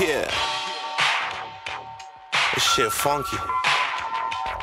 Yeah. This shit funky.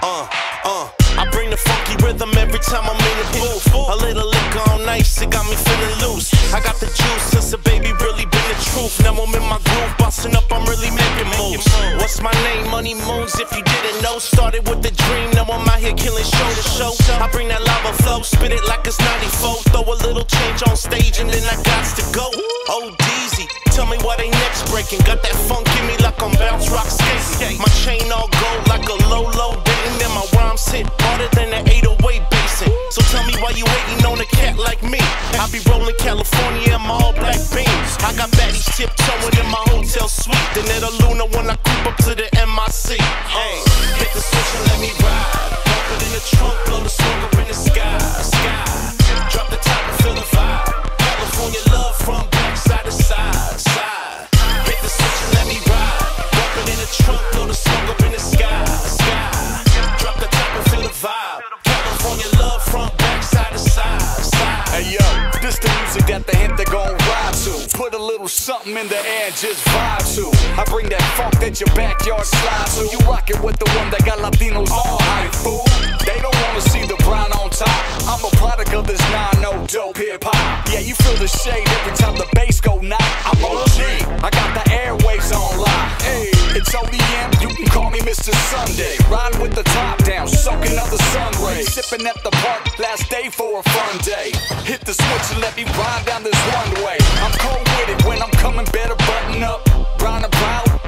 Uh, uh. I bring the funky rhythm every time I'm in the booth. A little liquor on ice, it got me feeling loose. I got the juice since a baby really been the truth. Now I'm in my groove, busting up, I'm really making moves. What's my name? Money moves. If you didn't know, started with the dream. Now I'm out here killing show to show. I bring that lava flow, spit it like it's 94. Throw a little change on stage and then I got to go. Oh, Deezy, tell me why they next breaking. Got that funk in me like I'm bounce rock skating. My chain all gold like a low low dating. Then my rhymes hit harder than the 808 basin. So tell me why you waiting on a cat like me. I be rolling California in my all black beams. I got baddies tiptoeing in my hotel suite. Then at a Luna when I creep up to the MIC. Hey, hit the switch and let me ride. Bump it in the trunk, blow the smoke up in the sky. Sky. Drop the top and feel the vibe. California the hip they gon' ride to. Put a little something in the air just vibe to. I bring that funk that your backyard slide to. You rockin' with the one that got Latinos all hype, fool. They don't wanna see the brown on top. I'm a product of this 9 dope hip hop. Yeah, you feel the shade every time the bass go knock. I'm OG. I got the airwaves on lock. Hey, it's ODM. You can call me Mr. Sunday. Riding with the top down, soaking up the sun rays. Sipping at the park, last day for a fun day. Hit the switch and let me ride down this one way. I'm cold with it when I'm coming, better button up. Brown and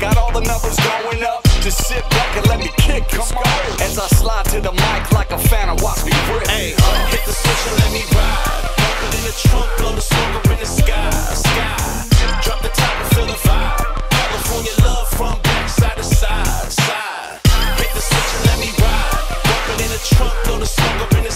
got all the numbers going up. Just sit back and let me kick, come on. As I slide to the mic like a fan, watch me rip. Hey, hit the switch and let me ride. Bump it in the trunk, blow the smoke up in the sky. Sky. Drop the top and feel the vibe. California love from backside to side. Side. The switch and let me ride. In the trunk, the smoke up in the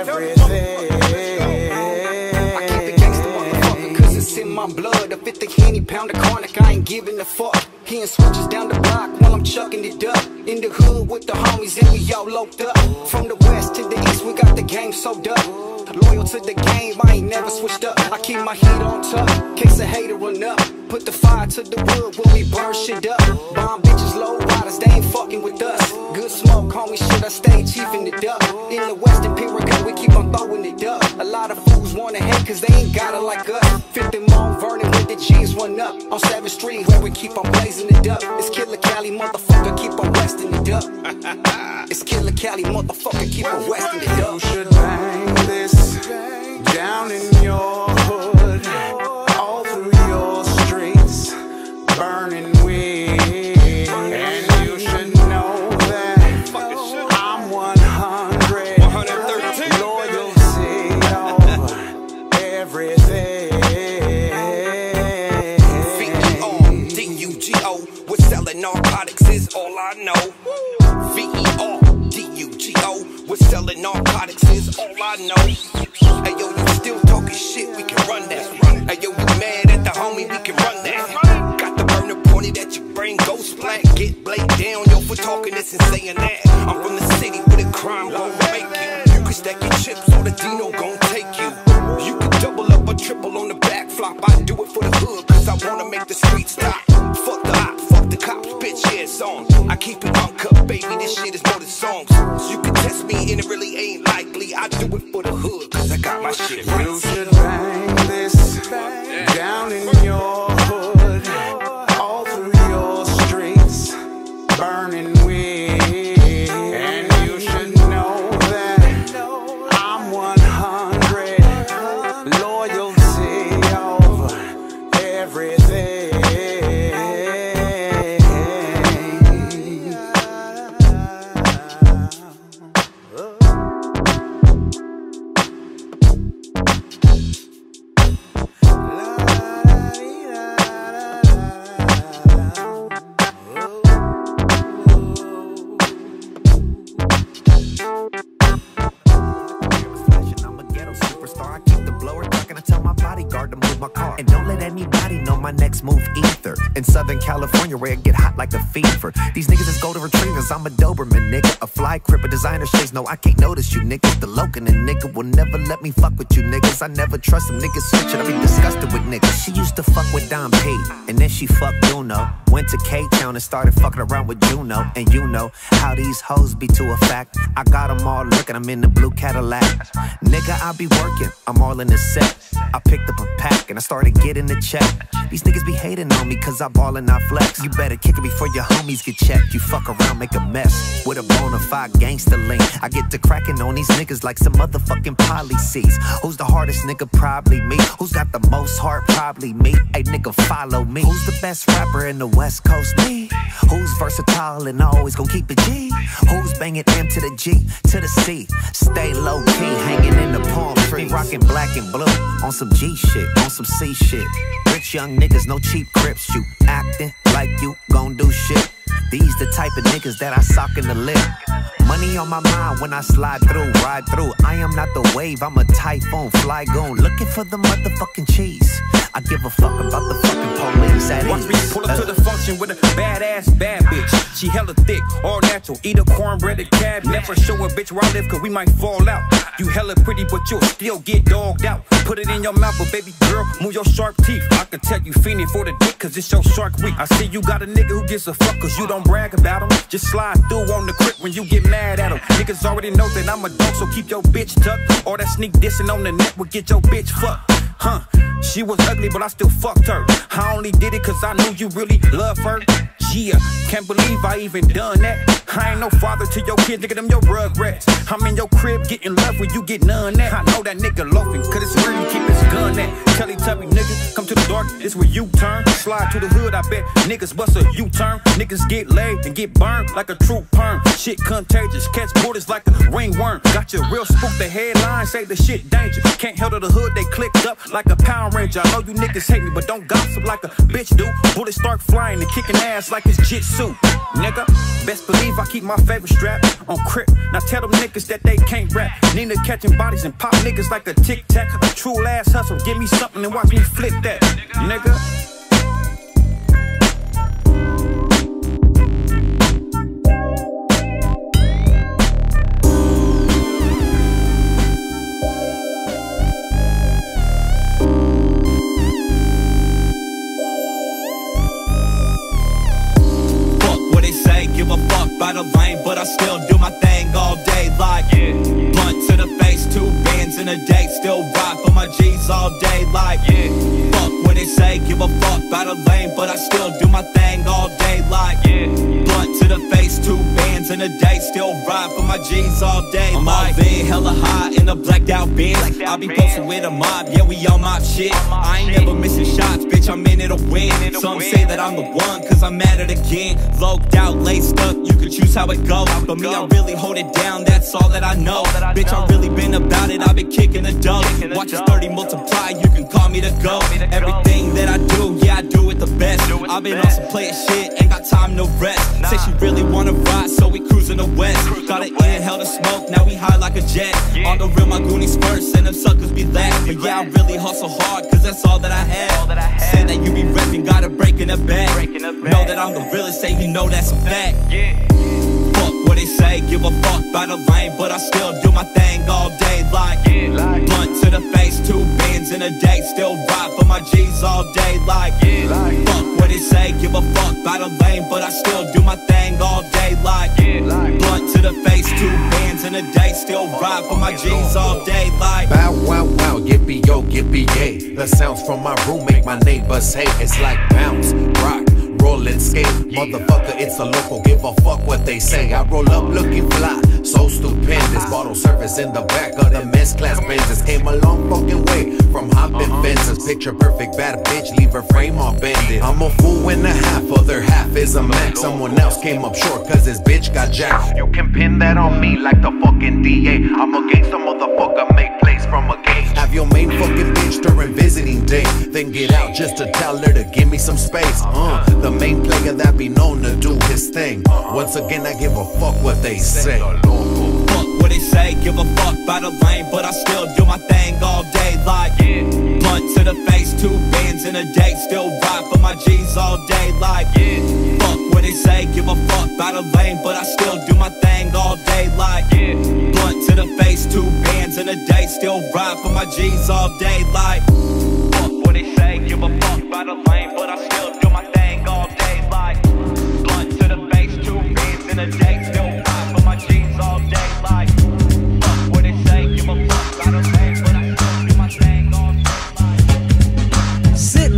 I keep gangsta motherfucker, cause it's in my blood. A 50 henny pound of chronic, I ain't giving a fuck. Hitting switches down the block while I'm chucking it up. In the hood with the homies and we all loped up. From the west to the east, we got the game soaked up. Loyal to the game, I ain't never switched up. I keep my heat on top, case a hater run up. Put the fire to the wood when we burn shit up. Bomb bitches, low riders, they ain't fucking with us. Good smoke, homie, shit, I stay chiefing it up. In the western pyramid, we keep on throwing it up. A lot of fools wanna hate cause they ain't got it like us. 50 more Vernon with the G's one up. On 7th Street, where we keep on blazing it up. It's Killer Cali, motherfucker, keep on westing it up. it's Killer Cali, motherfucker, keep on westing it up. You should bang this down in your hood, all through your streets, burning. And you should know that I'm 100, 113. loyalty over everything. V-E-R, D-U-G-O, we're selling narcotics is all I know. V-E-R, D-U-G-O, we're selling narcotics is all I know. Hey yo, you still talking shit, we can run that. Hey yo, you mad at the homie, we can run that. Got the burner pointed at your brain, go splat. Get blade down, yo, for talking this and saying that. Nigga. A fly cripper, designer shades, no, I can't notice you niggas. The Logan and nigga will never let me fuck with you niggas. I never trust them niggas switching, I be disgusted with niggas. She used to fuck with Don P, and then she fucked Uno. Went to K-Town and started fucking around with Juno. And you know how these hoes be to a fact. I got them all looking, I'm in the blue Cadillac. Nigga, I be working, I'm all in the set. I picked up a pack and I started getting the check. These niggas be hating on me cause I ball and I flex. You better kick it before your homies get checked. You fuck around, make a mess. With a bona fide gangster link. I get to cracking on these niggas like some motherfucking policies. Who's the hardest nigga? Probably me. Who's got the most heart? Probably me. Hey nigga, follow me. Who's the best rapper in the West Coast? Me. Who's versatile and always gonna keep it G? Who's banging M to the G to the C? Stay low key, hanging in the palm tree, Rocking black and blue on some G shit, on some C shit. Rich young niggas, no cheap crips. You acting like you gon' do shit. These the type of niggas that I sock in the lip. Money on my mind when I slide through, ride through. I am not the wave, I'm a typhoon, fly goon. Looking for the motherfucking cheese. I give a fuck about the fucking police at Watch me pull up to Uh, the function with a badass bad bitch. She hella thick, all natural, eat a cornbread and cab. Never show a bitch where I live, cause we might fall out. You hella pretty, but you'll still get dogged out. Put it in your mouth, but baby girl, move your sharp teeth. I can tell you fiending for the dick, cause it's your shark week. I see you got a nigga who gives a fuck, cause you don't brag about him. Just slide through on the crib when you get mad at him. Niggas already know that I'm a dog, so keep your bitch tucked. All that sneak dissing on the net will get your bitch fucked. Huh? She was ugly, but I still fucked her. I only did it cause I knew you really love her. Yeah, can't believe I even done that. I ain't no father to your kids, nigga, them your rugrats. I'm in your crib getting love when you get none that. I know that nigga loafing, cause it's where he keep his gun at. Nigga, come to the dark, this where you turn. Slide to the hood, I bet niggas bust a U-turn. Niggas get laid and get burned like a true perm. Shit contagious, catch borders like a ringworm. Got your real spook, the headline say the shit danger. Can't handle the hood, they clicked up like a Power Ranger. I know you niggas hate me, but don't gossip like a bitch do. Bullets start flying and kicking ass like it's jitsu. Nigga, best believe I keep my favorite strap on crip. Now tell them niggas that they can't rap. Nina catching bodies and pop niggas like a tic tac. A true ass hustle, give me something and watch me flip that. Nigga. Fuck what they say, give a fuck by the lane, but I still do my thing all day like Blunt to the face, two bands in a day, G's all day like Fuck what they say, give a fuck by the lane, but I still do my thing all day like Blunt to the face, two bands in a day, still ride for my G's all day. I'm all in, hella high in a blacked out Benz. I be posting with a mob, yeah we all my shit. I ain't never missing shots, bitch I'm in it to win. Some say that I'm the one, cause I'm at it again. Loped out, laced up, you can choose how it goes But me, I really hold it down, that's all that I know. Bitch, I really been about it, I've been kicking the dough. Watch this 30 multiply, you can call me the go Everything that I do, yeah I do it the best. I've been on some player shit, ain't got time to rest Say she really wanna ride, so we cruising the west. Gotta inhale the smoke, now we high like a jet. On the real, my goonies first, and them suckers be last. But yeah, I really hustle hard, cause that's all that I have. Say that you be repping, gotta break in the bag Know that I'm the realest, say you know that's a fact Fuck what they say, give a fuck by the lane, but I still do my thing all day like Blunt to the face, two bands in a day, still ride for my G's all day like Fuck what they say, give a fuck by the lane, but I still do my thing all day like Blunt to the face, two bands in a day, still ride for my G's all day like Bow wow wow, yippee yo, yippee yay. The sounds from my room make my neighbors hate. It's like bounce, rock, roll and skate. Motherfucker, it's a local, give a fuck what they say. I roll up looking fly, so stupendous. Bottle service in the back of the men's class Benzes. Came a long fucking way from hopping uh-huh. fences. Picture perfect bad bitch, leave her frame all bended. I'm a fool and a half, other half is a max. Someone else came up short cause his bitch got jacked. You can pin that on me like the fucking DA. I'm a gangsta motherfucker, make plays from a. Have your main fucking bitch during visiting day. Then get out just to tell her to give me some space. Uh, the main player that be known to do his thing. Once again, I give a fuck what they say. Fuck what they say, give a fuck by the lane, but I still do my thing all day like Blunt to the face, two bands in a day. still ride for my G's all day. Like, yeah, fuck what they say, give a fuck about a lane, but I still do my thing all day. Like, yeah, blunt to the face, two bands in a day, still ride for my G's all day. Like, fuck what they say, give a fuck about a lane, but I still do my thing all day. Like, blunt to the face, two bands in a day, still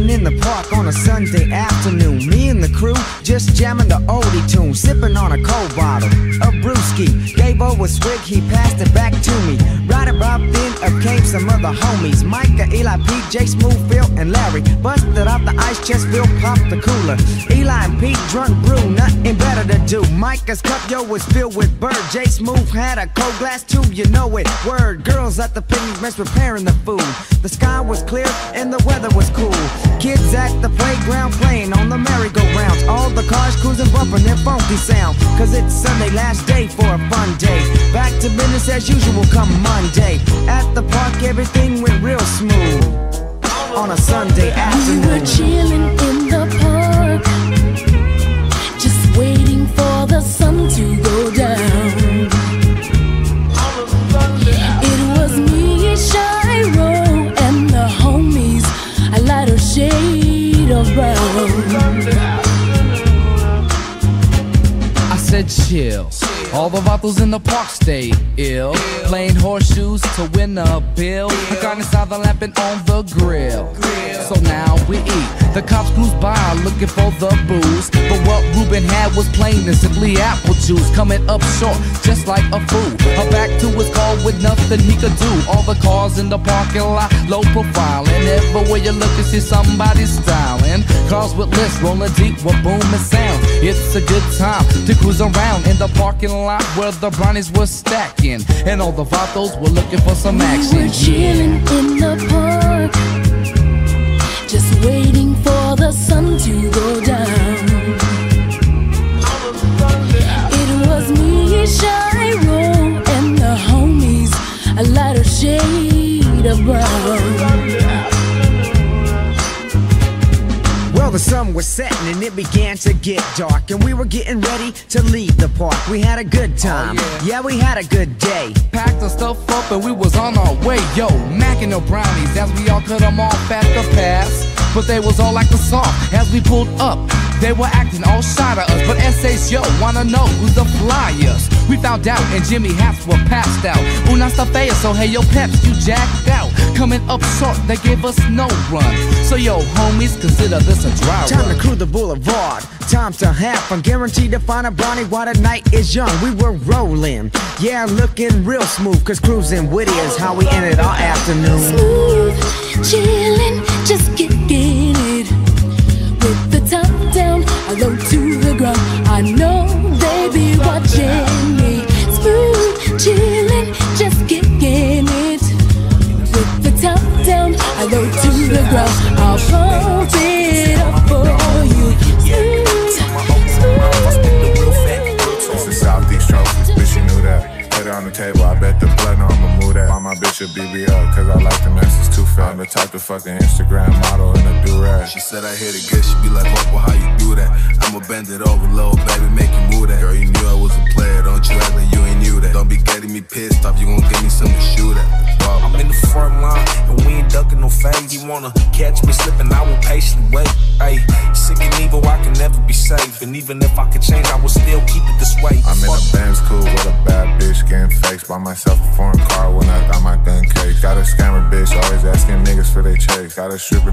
Sitting in the park on a Sunday afternoon, me and the crew just jamming the oldie tune, sipping on a cold bottle of brewski. Gave over a swig, he passed it back to me. Right about then, up came some other homies: Micah, Eli, Pete, Jay, Smooth, Phil, and Larry. Busted out the ice chest, Phil popped the cooler. Eli and Pete drunk brew, nothing better to do. Micah's cup, yo, was filled with bird. Jay Smooth had a cold glass too, you know it. Word, girls at the picnic mess preparing the food. The sky was clear and the weather was cool. Kids at the playground playing on the merry-go-rounds. All the cars cruising, bumping their funky sound. Cause it's Sunday, last day for a fun day. Back to business as usual come Monday. At the park, everything went real smooth. On a Sunday afternoon. We were chilling in the park, just waiting for the sun to I said chill. All the vatos in the park stay ill. Playing horseshoes to win a bill. We got inside the asada lamping on the grill. So now we eat. The cops cruise by looking for the booze. But what Ruben had was plain and simply apple juice. Coming up short, just like a fool. Her back to his car with nothing he could do. All the cars in the parking lot, low profile. And everywhere you look, you see somebody styling. Cars with lists rolling deep with booming sound. It's a good time to cruise around in the parking lot where the brownies were stacking. And all the vatos were looking for some We were chilling in the park, just waiting for the sun to go down. It was me, Shiro, and the homies, a lighter shade of brown. Sun was setting and it began to get dark, and we were getting ready to leave the park. We had a good oh, time. yeah. we had a good day. Packed the stuff up and we was on our way. Yo, macking the brownies as we all cut them off at the pass. But they was all like the soft as we pulled up. They were acting all shy to us, but essays, yo, wanna know who's the flyers. We found out and Jimmy hats were passed out. Una fea, so hey, yo, peps, you jacked out. Coming up short, they gave us no run. So yo, homies, consider this a Time to crew the boulevard. Time to have fun. Guaranteed to find a brownie while the night is young. We were rolling. Yeah, looking real smooth. Cause cruising witty is how we ended our afternoon. Got a stripper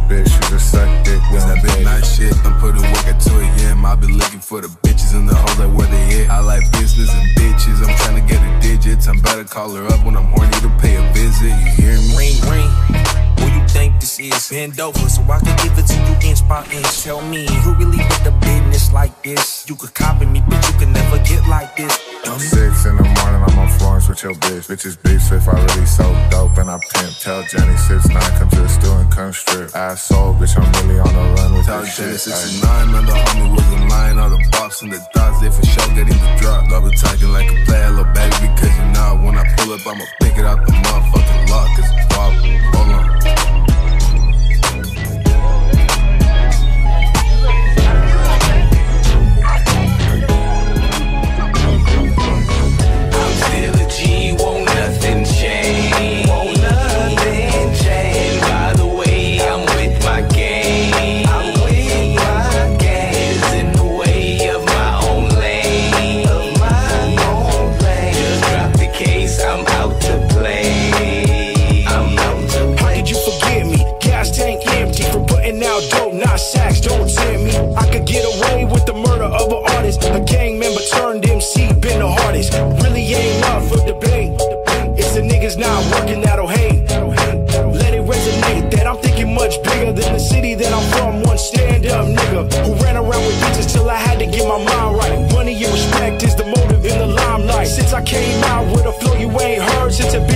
business? You could copy me, but you could never get like this. Dummy. Six in the morning, I'm on Florence with your bitch. Bitches beefs if I really so dope and I pimp. Tell Jenny six nine, come to the stew and come strip. Asshole, bitch, I'm really on the run with Tell this Jenny shit. 69, man, the homie wasn't lying. All the bops and the dots, they for sure getting the drop. Love it talking like a player, little baby, because you know when I pull up, I'ma pick it out the motherfucking lock. It's wobble. Hold on.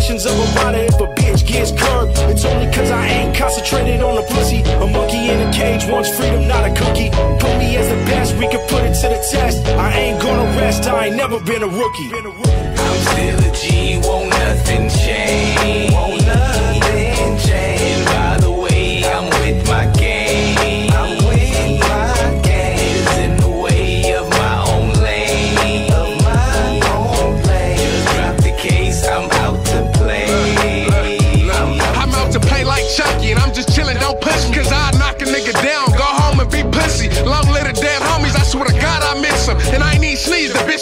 Heard, of a rider, if a bitch gets curved, it's only cause I ain't concentrated on the pussy. A monkey in a cage wants freedom, not a cookie. Put me as the best, we can put it to the test. I ain't gonna rest, I ain't never been a rookie. I'm still a G, won't nothing change. Won't nothing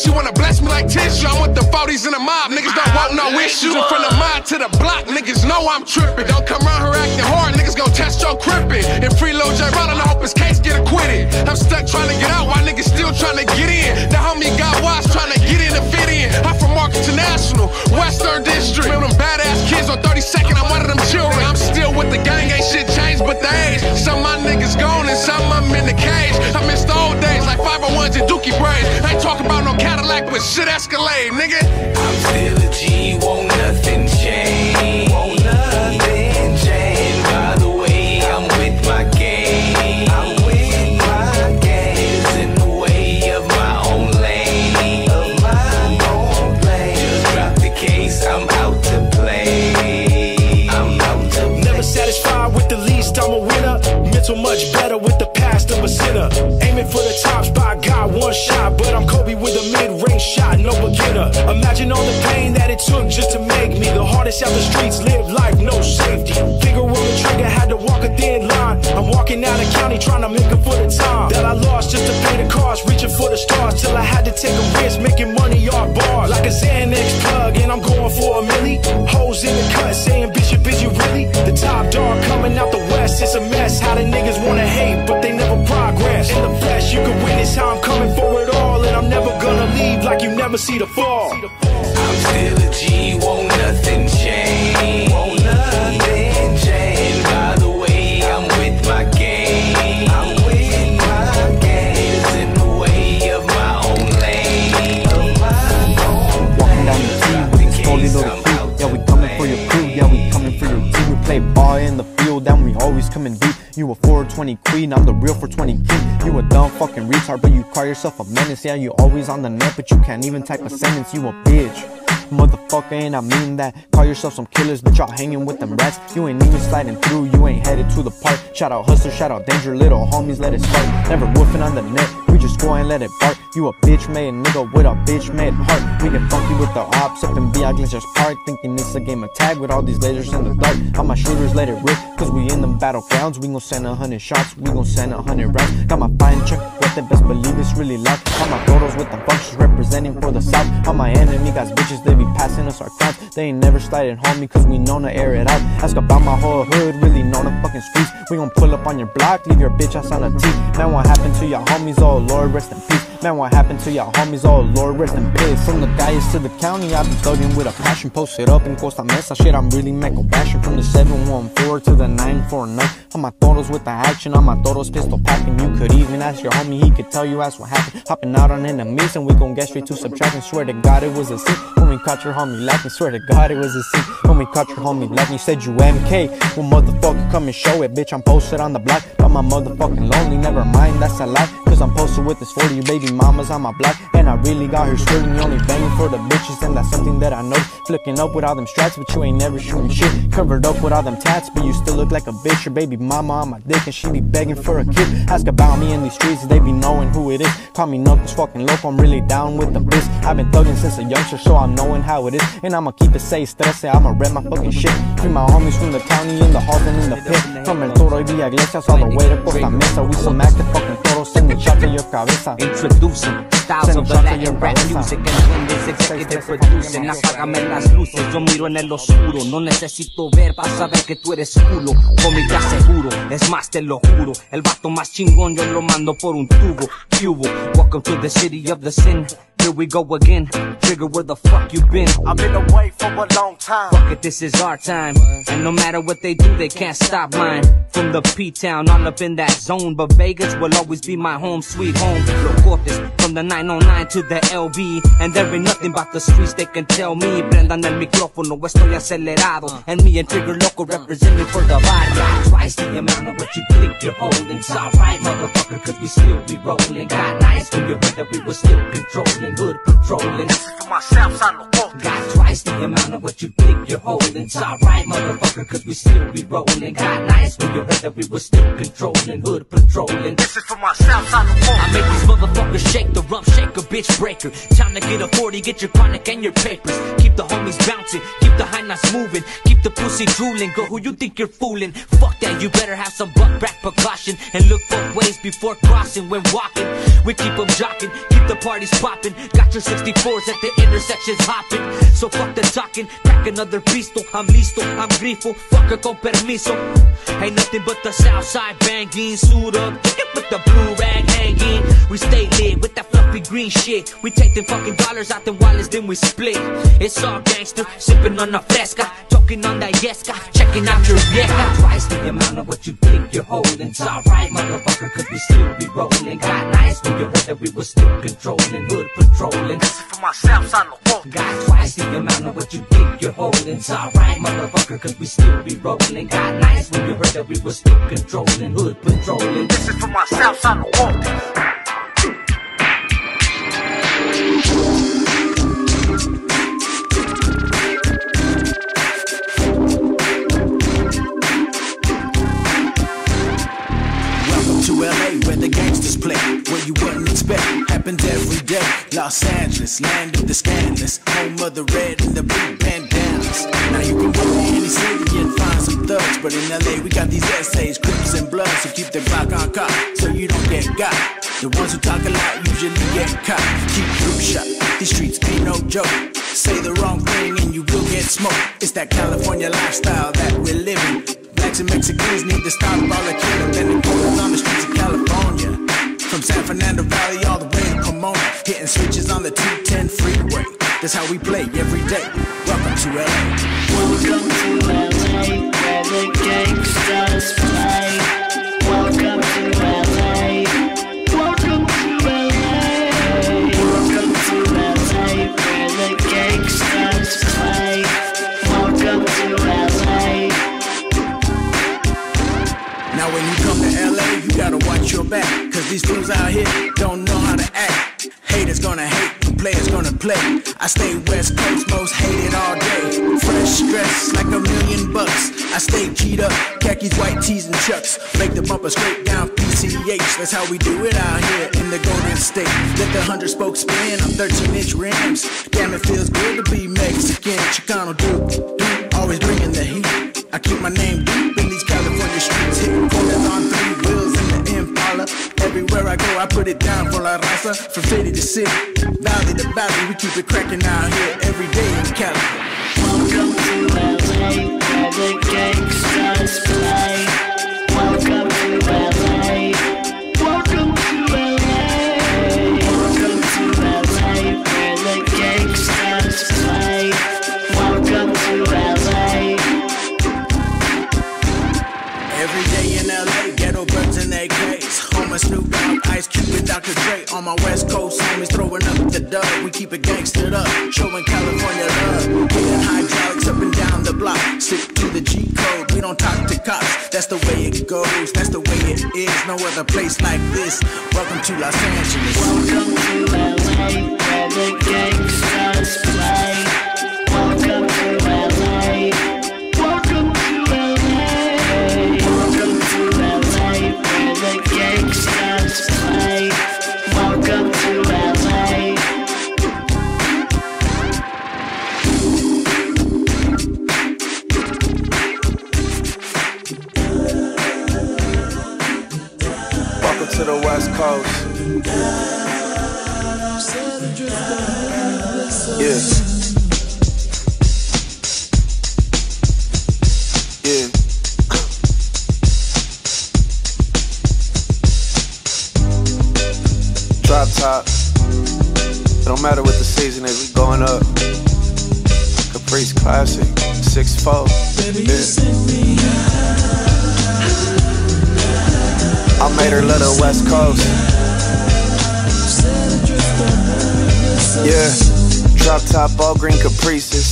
bitch, you wanna bless me like tissue. I'm with the 40s in the mob, niggas don't want no issue. From the mob to the block, niggas know I'm trippin'. Don't come around here acting hard, niggas gon' test your crippin'. And free freeload J Rod, I hope his case get acquitted. I'm stuck trying to get out, while niggas still trying to get in. The homie got wise trying to get in and fit in. I'm from Mark International, Western District. Man, them badass kids on 32nd, I'm one of them children. I'm still with the gang, ain't shit changed but the age. Some of my niggas gone and some of them in the cage. I miss the old days like 501s and Dookie braids. I ain't talking about no Cadillac, with shit Escalade, nigga. I'm still a G, won't nothing change. Won't nothing How niggas wanna hate, but they never progress. In the flesh, you can witness how I'm coming for it all, and I'm never gonna leave like you never see the fall. I'm still a G, won't nothing change. 20 queen. I'm the real for 20K. You a dumb fucking retard, but you call yourself a menace. Yeah, you always on the net, but you can't even type a sentence. You a bitch. Motherfucker, and I mean that. Call yourself some killers, but y'all hanging with them rats. You ain't even sliding through, you ain't headed to the park. Shout out hustler, shout out danger, little homies, let it start. Never woofing on the net, just go and let it bark. You a bitch made nigga with a bitch made heart. We get funky with the ops up in Via Glaciers Park. Thinking it's a game of tag with all these lasers in the dark. All my shooters let it rip, cause we in them battlegrounds. We gon' send a hundred shots, we gon' send a hundred rounds. Got my fine check, the best believe it's really loud. Got my photos with the functions representing for the south. All my enemy guys bitches, they be passing us our crowns. They ain't never sliding homie, cause we known to air it out. Ask about my whole hood, really know the fucking streets. We gon' pull up on your block, leave your bitch ass on a T. Man, what happened to your homies? Oh Lord, rest in peace. Man, what happened to your homies? Oh Lord, rest in peace. From the guys to the county, I be thugging with a passion. Posted up in Costa Mesa, shit, I'm really Meco bashing. From the 714 to the 949. On my toros with the action, on my toros pistol packing. You could even ask your homie, he could tell you ass what happened. Hopping out on enemies, and we gon' get straight to subtraction. Swear to God, it was a sin. When we caught your homie laughing, swear to God, it was a sin. When we caught your homie laughing, said you MK. Well, motherfucker, come and show it, bitch. I'm posted on the block, but my motherfucking lonely. Never mind, that's a lie. Cause I'm posted with this 40 baby mamas on my block. And I really got her skirting, only banging for the bitches. And that's something that I know. Flicking up with all them strats, but you ain't never shooting shit. Covered up with all them tats, but you still look like a bitch. Your baby mama on my dick, and she be begging for a kid. Ask about me in these streets, they be knowing who it is. Call me Knuckles, fucking loco, I'm really down with the biz. I've been thugging since a youngster, so I'm knowing how it is. And I'ma keep it safe, stress, I'ma rep my fucking shit. Free my homies from the county, in the halls, and in the pit. From El Toro y Villa Iglesias all the way to Costa Mesa. We some active fucking toros, to your cabeza. Introducing styles of the Latin rap music and duendes executive producing. Apágame las luces, yo miro en el oscuro. No necesito ver para saber que tú eres culo. Homie, te aseguro, es más te lo juro. El vato más chingón yo lo mando por un tubo. Cubo, welcome to the city of the sin. Here we go again. Trigger, where the fuck you been? I've been away for a long time. Fuck it, this is our time. And no matter what they do, they can't stop mine. From the P-Town, all up in that zone. But Vegas will always be my home, sweet home. Los Cortes, from the 909 to the LB. And there ain't nothing about the streets they can tell me. Prendan el micrófono, estoy acelerado. And me and Trigger Loco representing for the barrio. Twice the amount of what you think you're holding. It's alright, motherfucker, cause we still be rolling. Got nice when you heard that we were still controlling. Hood patrolling. This is for myself, son of Got twice the amount of what you think you're holding. It's alright, motherfucker, cause we still be rolling. Got nice when you heard that we were still controlling. Hood patrolling. This is for myself, son of I make these motherfuckers shake the rump shaker, bitch breaker. Time to get a 40, get your chronic and your papers. Keep the homies bouncing, keep the high knots moving, keep the pussy drooling. Girl, who you think you're fooling? Fuck that, you better have some butt back precaution and look both ways before crossing when walking. We keep them jocking, keep the parties popping. Got your 64s at the intersections hopping. So fuck the talking, crack another pistol. I'm listo, I'm grifo, fucker con permiso. Ain't nothing but the south side banging, suit up, with the blue rag hanging. We stay lit with that fluffy green shit. We take them fucking dollars out the wallets, then we split. It's all gangster, sipping on a fresca, talking on that yesca, checking out your vieja. Twice the amount of what you think you're holding. It's alright, motherfucker, cause we still be rolling. Got nice when you heard that we were still controlling, hood patrolling. This is for myself, son of Got twice the amount of what you think you're holding. It's alright, motherfucker, cause we still be rolling. Got nice when you heard that we were still controlling, hood patrolling. This is for myself, son of Welcome to LA, where the gangsters play, where you wouldn't expect. Happens every day. Los Angeles, land of the scandalous, home of the red and the blue bandanas. Now you can go to any city and find some thugs, but in LA we got these essays, crips and bloods, so keep the Glock on cop, so you don't get got. The ones who talk a lot usually get caught. Keep group shot. These streets ain't no joke. Say the wrong thing and you will get smoked. It's that California lifestyle that we're living. Blacks and Mexicans need to stop all the killing and the on the streets of California. From San Fernando Valley all the way to Pomona, hitting switches on the 210 freeway. That's how we play every day. Welcome to LA. Welcome to LA, where the gangsters play. Welcome to LA. Welcome to LA. Welcome to LA, where the gangsters play. Welcome to LA. Now when you come to LA, you gotta watch your back. Cause these fools out here don't know how to act. Haters gonna hate, players gonna play. I stay West Coast, most hated all day. Fresh dress like a million bucks. I stay keyed up, khakis, white tees, and chucks. Make the bumper straight down PCH. That's how we do it out here in the Golden State. Let the hundred spokes spin on 13 inch rims. Damn, it feels good to be Mexican. Chicano dude, always bringing the heat. I keep my name deep in these California streets, I put it down for La Raza, from city to city, valley to valley. We keep it cracking out here every day in Cali. Welcome to LA, where the gangsters play. Snoop Dogg, Ice Cube, and Dr. Dre. On my West Coast, homies throwing up the dub. We keep it gangstered up, showing California love. Hitting hydraulics up and down the block. Stick to the G code, we don't talk to cops. That's the way it goes, that's the way it is. No other place like this. Welcome to Los Angeles. Welcome to LA, where the gangsters play. Yeah. Yeah.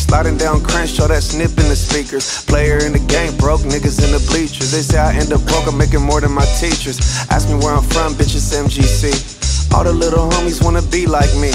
Sliding down Crenshaw, that snip in the speakers. Player in the game, broke niggas in the bleachers. They say I end up broke, I'm making more than my teachers. Ask me where I'm from, bitch, it's MGC. All the little homies wanna be like me.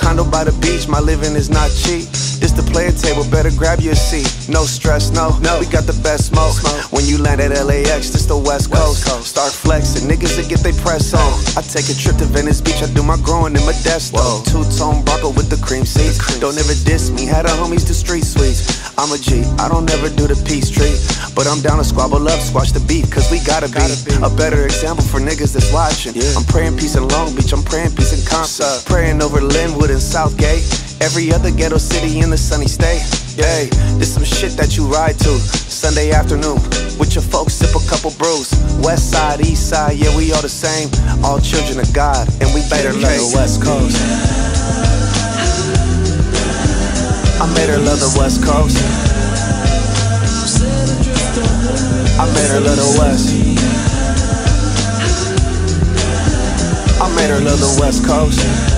Condo by the beach, my living is not cheap. This the player table, better grab your seat. No stress, no, no. We got the best smoke. When you land at LAX, this the West Coast. Start flexing, niggas that get they press on. I take a trip to Venice Beach, I do my growing in Modesto. Two tone Bronco with the cream seats. Don't ever diss me, had the homies do street sweets. I'm a G, I don't ever do the peace treat. But I'm down to squabble up, squash the beef, cause we gotta gotta be, a better example for niggas that's watching. Yeah. I'm praying peace in Long Beach, I'm praying peace in Compton. Praying over Lynwood and Southgate. Every other ghetto city in the sunny state. Yeah, this some shit that you ride to. Sunday afternoon, with your folks, sip a couple brews. West side, east side, yeah, we all the same. All children of God, and we better love the West Coast. I made her love the West Coast. I her love the West. I made her love the West Coast.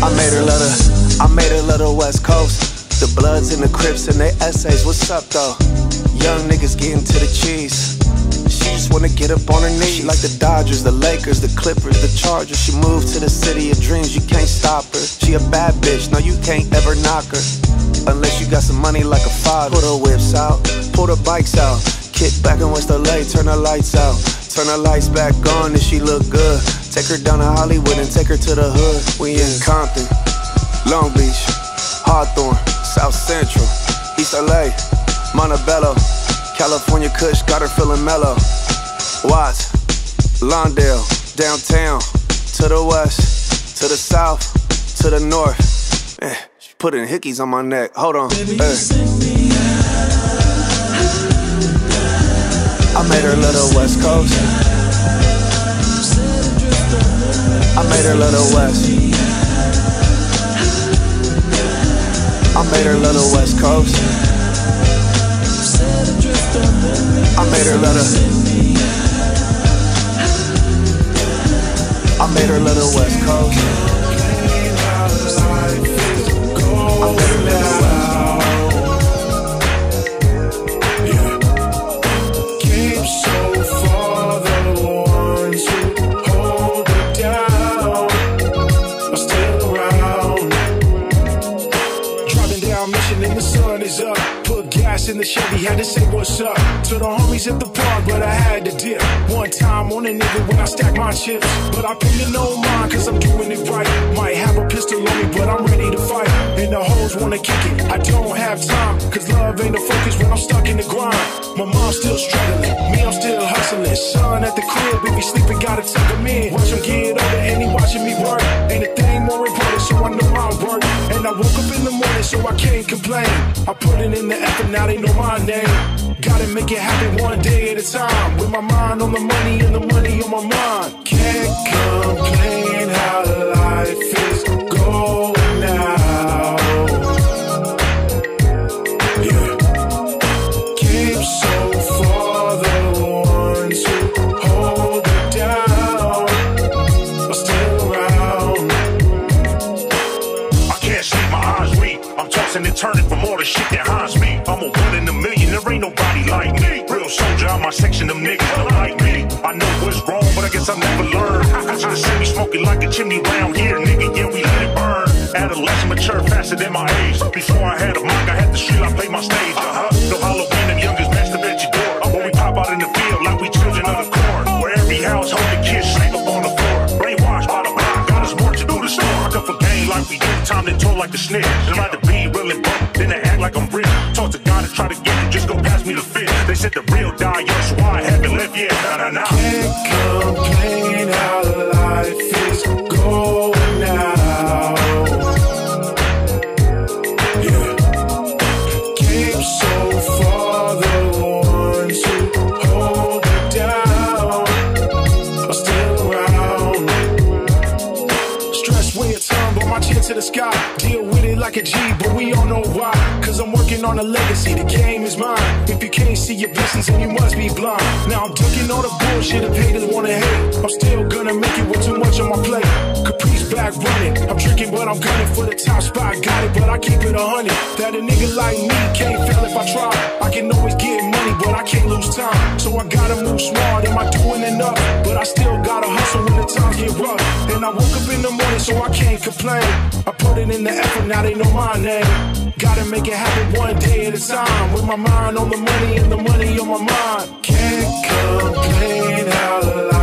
I made her love the, I made her love the West Coast. The Bloods and the Crips and their essays, what's up though? Young niggas getting to the cheese. She just wanna get up on her knees. She like the Dodgers, the Lakers, the Clippers, the Chargers. She moved to the city of dreams, you can't stop her. She a bad bitch, no you can't ever knock her. Unless you got some money like a father. Pull the whips out, pull the bikes out. Kick back in West LA, turn the lights out. Turn the lights back on and she look good. Take her down to Hollywood and take her to the hood. We in Compton, Long Beach, Hawthorne, South Central, East LA, Montebello, California Kush got her feeling mellow. Watts, Lawndale, downtown, to the west, to the south, to the north. Eh, she putting hickeys on my neck. Hold on. eh. I made her little West Coast. I made her little West. I made her little West Coast. I made her little. I made her little West Coast. I made her little West Came Chevy, had to say what's up to the homies at the park, but I had to dip. One time on a nigga when I stack my chips, but I pay you no mind cause I'm doing it right. Might have a pistol on me, but I'm ready to fight. And the hoes wanna kick it. I don't have time cause love ain't the focus when I'm stuck in the grind. My mom's still struggling, me I'm still hustling. Son at the crib, if he sleeping, gotta tuck him in. Watch him get older and he watching me work. Ain't a thing more important, so I know I work. And I woke up in the morning, so I can't complain. I put it in the effort, now they know my name. Gotta make it happen one day at a time. With my mind on the money and the money on my mind. Can't complain how life is on a legacy, the game is mine. If you can't see your blessings, then you must be blind. Now I'm ducking all the bullshit if haters wanna hate. I'm still gonna make it with too much on my plate. Caprice back running. I'm drinking, but I'm gunning for the top spot. Got it, but I keep it a hundred. That a nigga like me can't fail if I try. I can always get money, but I can't lose time. So I gotta move smart. Am I doing enough? But I still gotta hustle when the times get rough. And I woke up in the morning, so I can't complain. I put it in the effort, now they know my name. Gotta make it happen one day at a time. With my mind on the money and the money on my mind. Can't complain how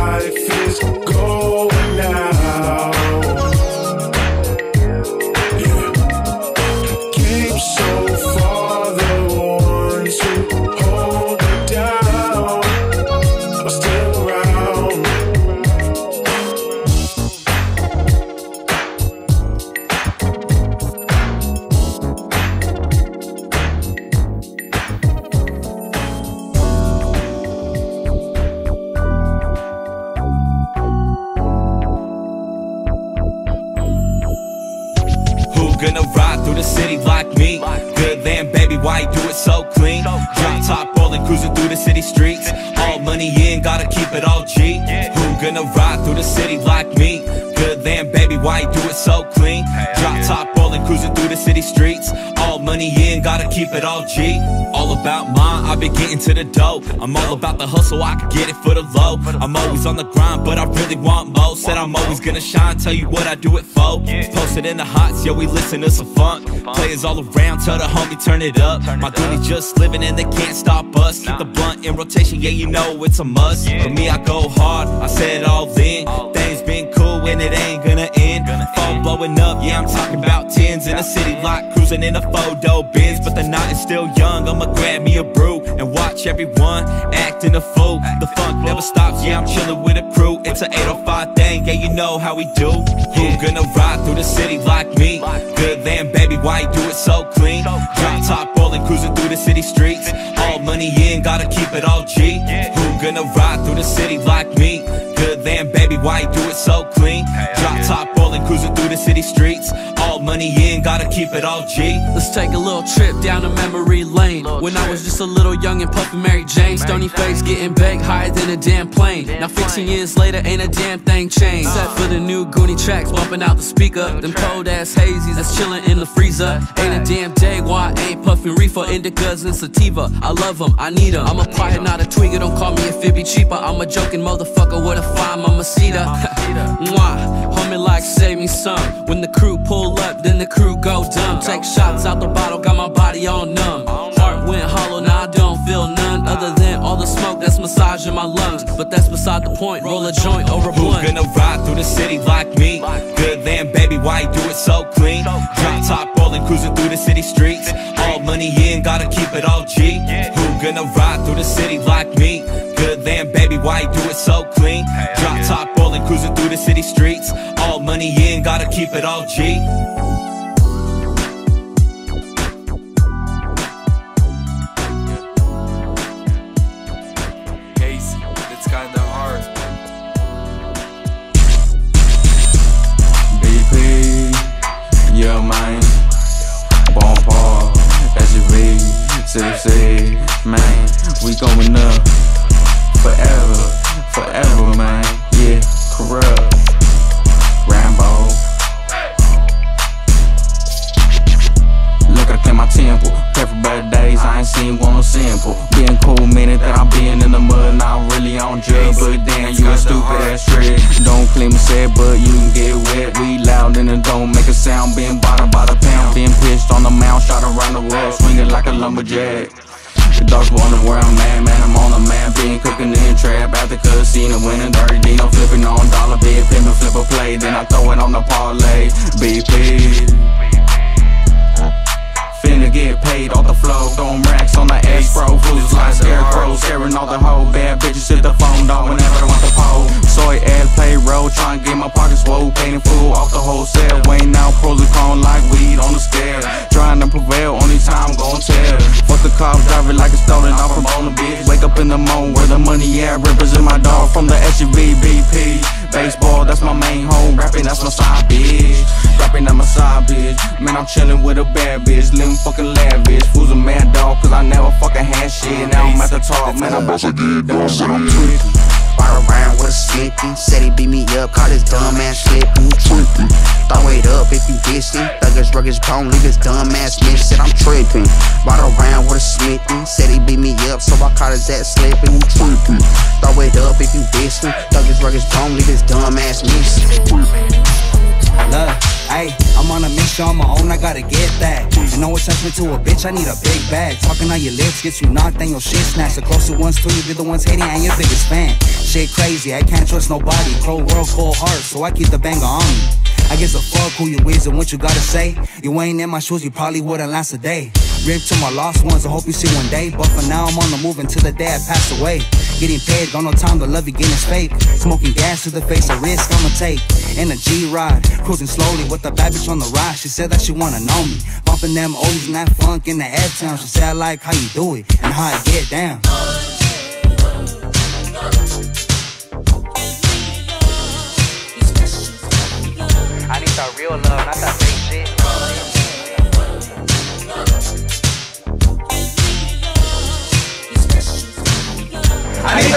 streets. All money in, gotta keep it all G. Who gonna ride through the city like me? Good then, baby, why you do it so clean? Drop top rolling, cruising through the city streets. All money in, gotta keep it all G. All about mine, I been getting to the dough. I'm all about the hustle, I can get it for the low. I'm always on the grind, but I really want more. Said I'm always gonna shine, tell you what I do it for. Posted in the hots, yo, we listen to some funk. Players all around, tell the homie turn it up. My duty just living and they can't stop us. Keep the blunt in rotation, yeah, you know it's a must. For me, I go hard, I said all in. Things been cool and it ain't gonna end. Phone blowing up, yeah, I'm talking about tens in a city lot, cruising in a photo bins. But the night is still young, I'ma grab me a brew and watch everyone acting a fool. The funk never stops, yeah, I'm chilling with a crew. It's an 805 thing, yeah, you know how we do. Who gonna ride through the city like me? Good then, baby, why you do it so clean? Drop top rolling, cruising through the city streets. All money in, gotta keep it all G. Who gonna ride through the city like me? Good then, baby, why you do it so clean? Top rolling, cruising through the city streets. All money in, gotta keep it all G. Let's take a little trip down a memory lane. When I was just a little young and puffin' Mary Jane, stony face getting baked higher than a damn plane. Now 15 years later, ain't a damn thing changed. Set for the new Goonie tracks, bumping out the speaker. Them cold ass hazies that's chillin' in the freezer. Ain't a damn day why I ain't puffin' reefer, indicas and sativa. I love 'em, I need 'em. I'm a pothead, not a tweaker. Don't call me if it be cheaper. I'm a joking motherfucker with a fine mamacita. Mwah, homie like save me some. When the crew pull up, then the crew go dumb. Take shots out the bottle, got my body all numb. Heart went hollow, now I don't feel none other than all the smoke that's massaging my lungs. But that's beside the point. Roll a joint over a Who blunt. gonna ride through the city like me? Good then, baby, why you do it so clean? Drop top rolling, cruising through the city streets. All money in, gotta keep it all G. Who gonna ride through the city like me? Good then, baby, why you do it so clean? Drop top rolling, cruising through the city streets. All money in, gotta keep it all G. yeah man Bon Paul, SUV, CC, man We going up forever, forever man. Yeah, corrupt, Rambo. Look, I clean my temple, pray for better days, I ain't seen one simple. Being cool meaning that I'm being in the mud, not really on drugs But damn, you a stupid ass trick. Don't clean my set, but you And don't make a sound. Being bothered by the pound, being pissed on the mound, Shot around the world, swinging like a lumberjack. The dogs wonder where I'm at, man, I'm on the map. Been cooking in trap at the casino Winning dirty Dino, flipping on dollar bid Pimpin' flip a play, then I throw it on the parlay. BP Finna get paid off the flow, throwing racks on the X, bro. Fools like scarecrows, staring all the whole bad bitches hit the phone, dog. Whenever I want the pole, soy ad play road, trying to get my pockets swole, paying food off the wholesale. Weighing out pros and like weed on the scale. Trying to prevail, only time gon' tell. Fuck the cops, drive it like it's stolen off from on the bitch. Wake up in the morning where the money at, represent my dog from the SUV BP. Baseball, that's my main home. Rapping, that's my side bitch. Rapping, that's my side bitch. Man, I'm chillin' with a bad bitch. Fucking lavish. Fools a mad dog, cause I never fucking had shit. Now I'm at the top, man, I'm about to get done. But I'm tweaking. Ride around with a slippy. Said he beat me up, call his dumb ass slippy. Throw it up if you dissing. Thuggers, ruggers, bone, leave his dumb ass miss. Said I'm tripping. Ride around with a smithy. Said he beat me up, so I caught his ass slipping. Throw it up if you dissing. Thuggers, ruggers, bone, leave his dumb ass miss. Look, on my own, I gotta get that. And no attachment to a bitch, I need a big bag. Talking on your lips gets you knocked and your shit snatched. The closer ones to you be the ones hating and your biggest fan. Shit crazy, I can't trust nobody. Cold world, cold heart, so I keep the banger on me. I guess a fuck who you is and what you gotta say. You ain't in my shoes, you probably wouldn't last a day. Rip to my lost ones, I hope you see one day. But for now, I'm on the move until the day I pass away. Getting paid, got no time to love you, getting fake. Smoking gas to the face, a risk I'ma take. In a G ride, cruising slowly with the bad bitch on the ride. She said that she wanna know me. Bumping them oldies and that funk in the F town. She said I like how you do it and how I get down. I need that real love, not that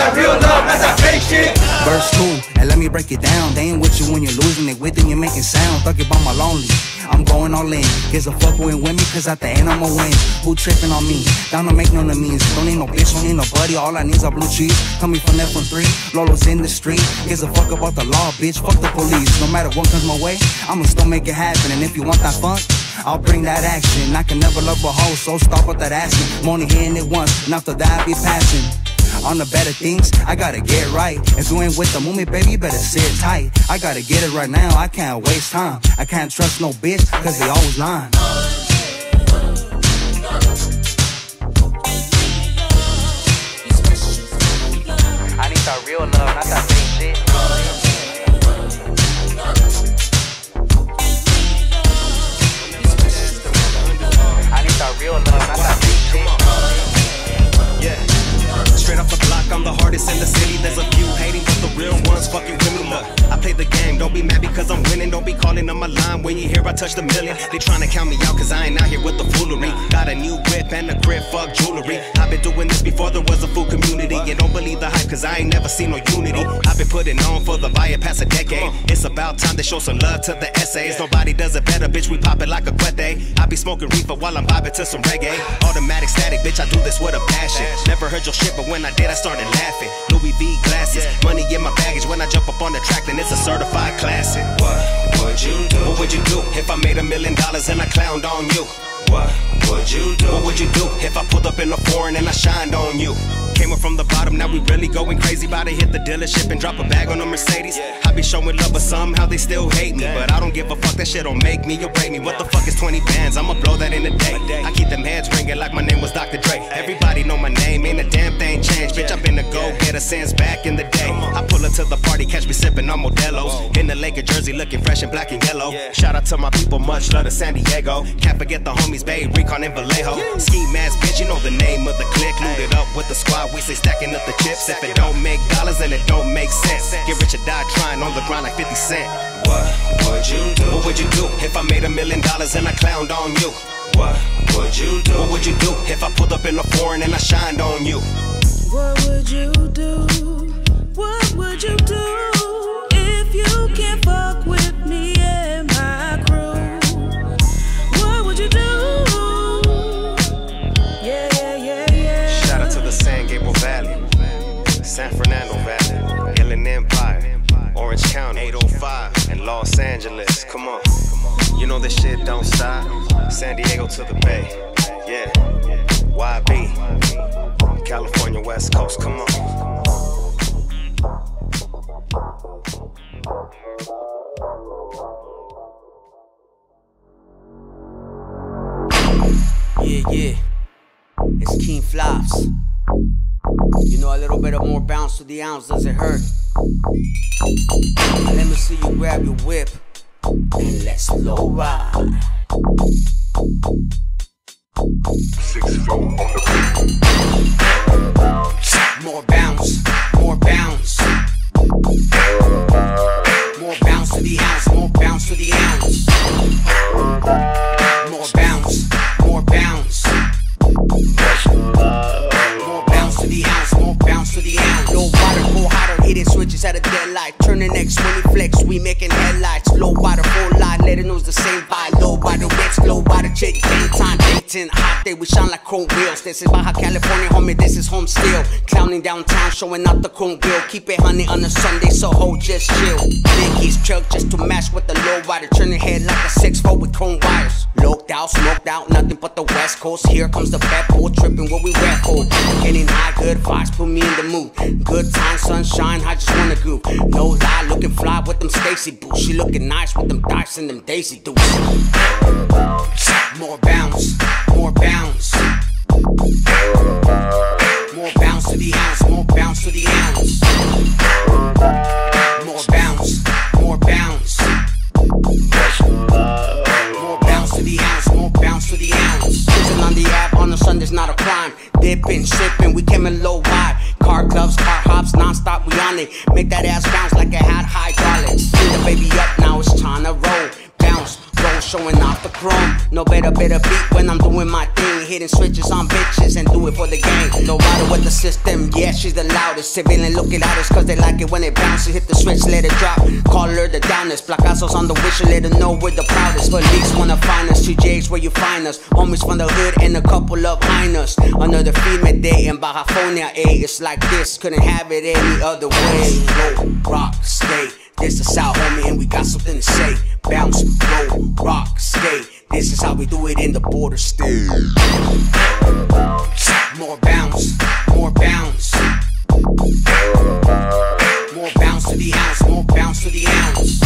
that real love, not that fake shit. Verse 2, and let me break it down. They ain't with you when you're losing it, with them you're making sound. Thug about my lonely. I'm going all in. Gives a fuck who ain't with me, cause at the end I'ma win. Who tripping on me? Down to make none of means. Don't need no bitch, don't need no buddy. All I need's are blue cheese. Coming from F13, Lolo's in the street. Gives a fuck about the law, bitch. Fuck the police. No matter what comes my way, I'ma still make it happen. And if you want that funk, I'll bring that action. I can never love a hoe, so stop with that asking. I'm only hearing it once, and after that I be passing. On the better things, I gotta get right. You ain't with the movement, baby, better sit tight. I gotta get it right now, I can't waste time. I can't trust no bitch, cause they always lying. I need that real love, not that city. There's a few hating, but the real ones fucking play the game, don't be mad because I'm winning. Don't be calling on my line when you hear I touched a million. They tryna count me out cause I ain't out here with the foolery. Got a new whip and a crib, fuck jewelry. I've been doing this before there was a full community. And don't believe the hype cause I ain't never seen no unity. I've been putting on for the buyer past a decade. It's about time to show some love to the essays. Nobody does it better, bitch. We pop it like a quete. I be smoking reefer while I'm vibing to some reggae. Automatic static, bitch. I do this with a passion. Never heard your shit, but when I did, I started laughing. Louis V glasses, money in my baggage. When I jump up on the track, then it's a certified classic. What would you do? What would you do if I made a million dollars and I clowned on you? What would you do? What would you do if I pulled up in a foreign and I shined on you? Came up from the bottom, now we really going crazy. About to hit the dealership and drop a bag on a Mercedes. I be showing love, but somehow they still hate me. But I don't give a fuck, that shit don't make me or break me. What the fuck is 20 bands? I'ma blow that in a day. I keep them heads ringing like my name was Dr. Dre. Everybody know my name, ain't a damn thing changed. Bitch, I've been a go getter since back in the day. I pull up to the party, catch me sipping on Modelo's. In the Laker jersey, looking fresh and black and yellow. Shout out to my people, much love to San Diego. Can't forget the homies, Bay, Recon, and Vallejo. Ski mask, bitch, you know the name of the clique. Looted up with the squad, we say stacking up the chips. If it don't make dollars, then it don't make sense. Get rich or die trying on the grind like 50 Cent. What would you do? What would you do if I made a million dollars and I clowned on you? What would you do? What would you do if I pulled up in a foreign and I shined on you? What would you do? What would you do if you can't fuck in Los Angeles. Come on. You know this shit don't stop. San Diego to the Bay. Yeah. YB. California West Coast. Come on. Yeah, yeah. It's King Flops. You know, a little bit of more bounce to the ounce doesn't hurt. Now let me see you grab your whip and let's low ride. Six four on the More bounce, more bounce. Flex, we making headlights. Low water, full light, let it know it's the same vibe. Low water, wet, low water, chick, game time, dating. Hot day, we shine like chrome wheels. This is Baja California, homie, this is home still. Clowning downtown, showing out the chrome bill. Keep it honey on a Sunday, so ho, just chill. Biggies truck just to match with the low rider. Turning head like a 6 with chrome wires. Loked out, smoked out, nothing but the West Coast. Here comes the fat bull tripping what we rap for. Getting high, good vibes, put me in the mood. Good time, sunshine, I just wanna goof. No lie, looking fly with them Stacy boots. She looking nice with them dice and them Daisy dukes. More bounce, more bounce. More bounce to the ounce, more bounce to the ounce. System, yeah, she's the loudest. Civilian looking at us cause they like it when it bounces. Hit the switch, let it drop. Call her the downest. Placazos on the wish, let her know we're the proudest. Police wanna find us, TJ's where you find us. Homies from the hood and a couple up behind us. Another female day in Bajafonia, A. It's like this, couldn't have it any other way. Roll, rock, skate. This is South homie, and we got something to say. Bounce, rock, skate. This is how we do it in the border state. More bounce, more bounce. More bounce to the ounce, more bounce to the ounce.